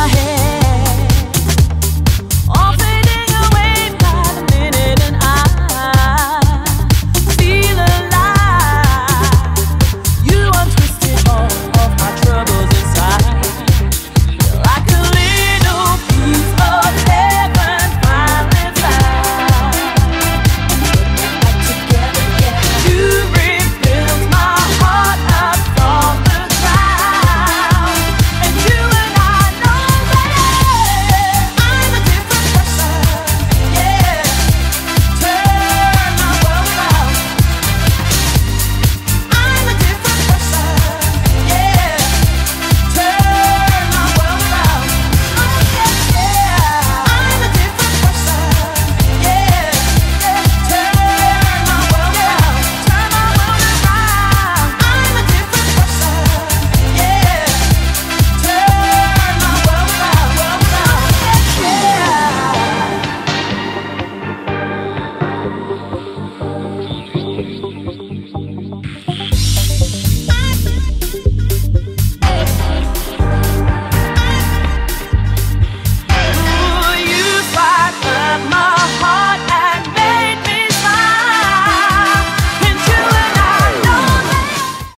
my head